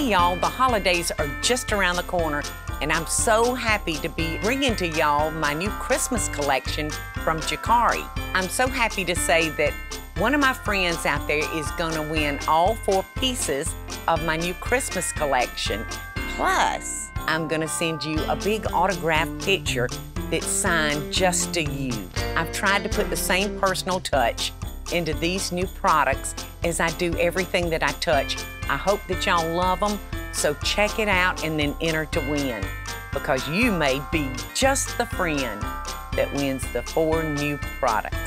Hey, y'all, the holidays are just around the corner, and I'm so happy to be bringing to y'all my new Christmas collection from Jokari. I'm so happy to say that one of my friends out there is gonna win all four pieces of my new Christmas collection. Plus, I'm gonna send you a big autographed picture that's signed just to you. I've tried to put the same personal touch into these new products as I do everything that I touch. I hope that y'all love them, so check it out and then enter to win because you may be just the friend that wins the four new products.